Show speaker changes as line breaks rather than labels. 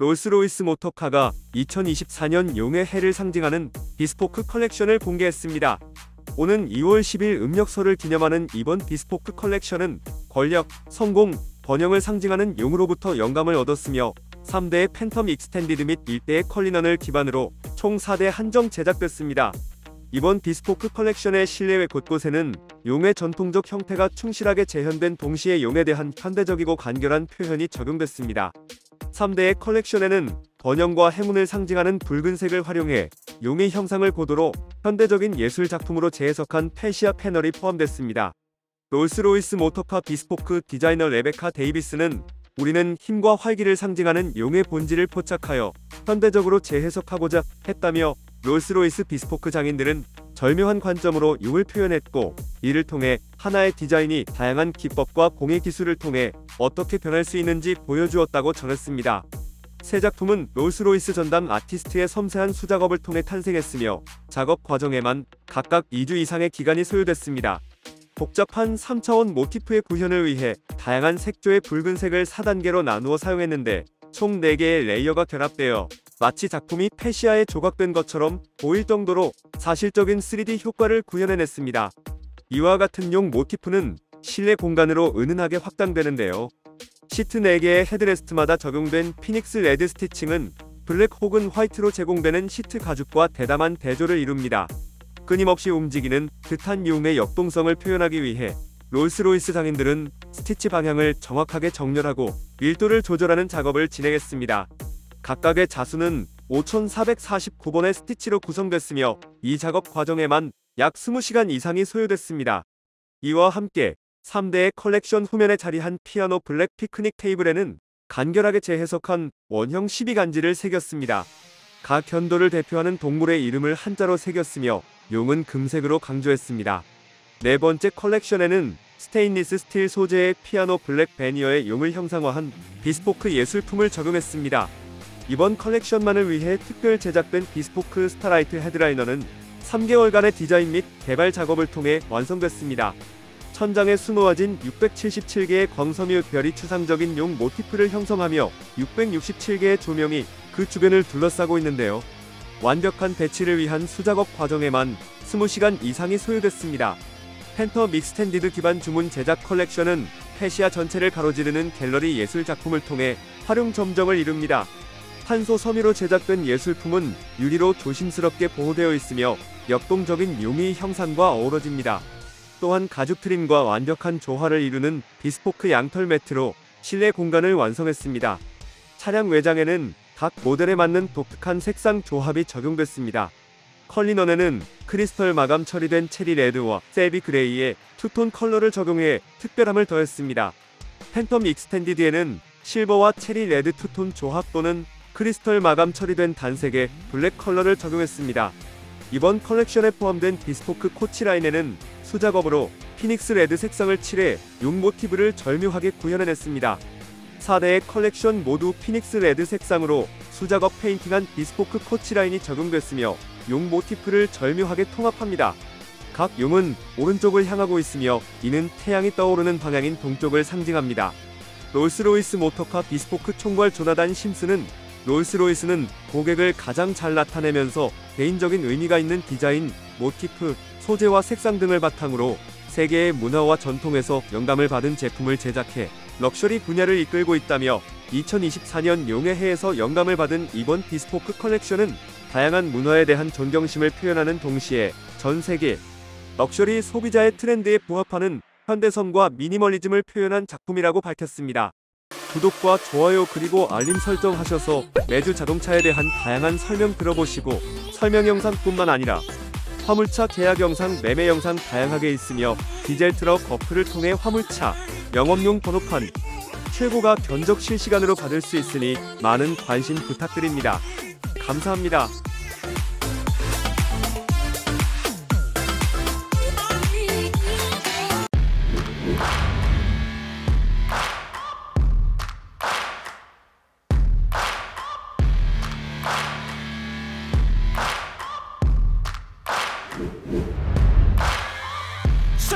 롤스로이스 모터카가 2024년 용의 해를 상징하는 bespoke 컬렉션을 공개했습니다. 오는 2월 10일 음력설을 기념하는 이번 bespoke 컬렉션은 권력, 성공, 번영을 상징하는 용으로부터 영감을 얻었으며 3대의 팬텀 익스텐디드 및 1대의 컬리넌을 기반으로 총 4대 한정 제작됐습니다. 이번 bespoke 컬렉션의 실내외 곳곳에는 용의 전통적 형태가 충실하게 재현된 동시에 용에 대한 현대적이고 간결한 표현이 적용됐습니다. 3대의 컬렉션에는 번영과 행운을 상징하는 붉은색을 활용해 용의 형상을 고도로 현대적인 예술 작품으로 재해석한 fascia 패널이 포함됐습니다. 롤스로이스 모터카 bespoke 디자이너 레베카 데이비스는 우리는 힘과 활기를 상징하는 용의 본질을 포착하여 현대적으로 재해석하고자 했다며 롤스로이스 bespoke 장인들은 절묘한 관점으로 용을 표현했고 이를 통해 하나의 디자인이 다양한 기법과 공예 기술을 통해 어떻게 변할 수 있는지 보여주었다고 전했습니다. 세 작품은 롤스로이스 전담 아티스트의 섬세한 수작업을 통해 탄생했으며 작업 과정에만 각각 2주 이상의 기간이 소요됐습니다. 복잡한 3차원 모티프의 구현을 위해 다양한 색조의 붉은색을 4단계로 나누어 사용했는데 총 4개의 layer가 결합되어 마치 작품이 fascia에 조각된 것처럼 보일 정도로 사실적인 3D 효과를 구현해냈습니다. 이와 같은 용 모티프는 실내 공간으로 은은하게 확장되는데요. 시트 4개의 headrest마다 적용된 phoenix red stitching은 black 혹은 화이트로 제공되는 시트 가죽과 대담한 대조를 이룹니다. 끊임없이 움직이는 듯한 용의 역동성을 표현하기 위해 롤스로이스 장인들은 스티치 방향을 정확하게 정렬하고 밀도를 조절하는 작업을 진행했습니다. 각각의 자수는 5449번의 스티치로 구성됐으며 이 작업 과정에만 약 20시간 이상이 소요됐습니다. 이와 함께 3대의 컬렉션 후면에 자리한 피아노 black 피크닉 테이블에는 간결하게 재해석한 원형 12간지를 새겼습니다. 각 연도를 대표하는 동물의 이름을 한자로 새겼으며 용은 금색으로 강조했습니다. 네 번째 컬렉션에는 스테인리스 스틸 소재의 피아노 black 베니어에 용을 형상화한 bespoke 예술품을 적용했습니다. 이번 컬렉션만을 위해 특별 제작된 bespoke starlight headliner는 3개월간의 디자인 및 개발 작업을 통해 완성됐습니다. 천장에 수놓아진 677개의 광섬유 별이 추상적인 용 모티프를 형성하며 667개의 조명이 그 주변을 둘러싸고 있는데요. 완벽한 배치를 위한 수작업 과정에만 20시간 이상이 소요됐습니다. 팬텀 익스텐디드 기반 주문 제작 컬렉션은 fascia 전체를 가로지르는 갤러리 예술 작품을 통해 화룡점정을 이룹니다. 탄소 섬유로 제작된 예술품은 유리로 조심스럽게 보호되어 있으며 역동적인 용의 형상과 어우러집니다. 또한 가죽 trim과 완벽한 조화를 이루는 bespoke 양털 매트로 실내 공간을 완성했습니다. 차량 외장에는 각 모델에 맞는 독특한 색상 조합이 적용됐습니다. 컬리넌에는 크리스털 마감 처리된 cherry red와 Selby grey의 two-tone 컬러를 적용해 특별함을 더했습니다. 팬텀 익스텐디드에는 silver와 cherry red two-tone 조합 또는 크리스털 마감 처리된 단색의 black 컬러를 적용했습니다. 이번 컬렉션에 포함된 bespoke coachline에는 수작업으로 phoenix red 색상을 칠해 용 모티브를 절묘하게 구현해냈습니다. 4대의 컬렉션 모두 phoenix red 색상으로 수작업 페인팅한 bespoke coachline이 적용됐으며 용 모티프를 절묘하게 통합합니다. 각 용은 오른쪽을 향하고 있으며 이는 태양이 떠오르는 방향인 동쪽을 상징합니다. 롤스로이스 모터카 bespoke 총괄 조나단 심스는 롤스로이스는 고객을 가장 잘 나타내면서 개인적인 의미가 있는 디자인, 모티프, 소재와 색상 등을 바탕으로 세계의 문화와 전통에서 영감을 받은 제품을 제작해 럭셔리 분야를 이끌고 있다며 2024년 용의 해에서 영감을 받은 이번 bespoke 컬렉션은 다양한 문화에 대한 존경심을 표현하는 동시에 전 세계 럭셔리 소비자의 트렌드에 부합하는 현대성과 미니멀리즘을 표현한 작품이라고 밝혔습니다. 구독과 좋아요 그리고 알림 설정하셔서 매주 자동차에 대한 다양한 설명 들어보시고 설명 영상뿐만 아니라 화물차 계약 영상, 매매 영상 다양하게 있으며 디젤 트럭 어플을 통해 화물차, 영업용 번호판, 최고가 견적 실시간으로 받을 수 있으니 많은 관심 부탁드립니다. 감사합니다.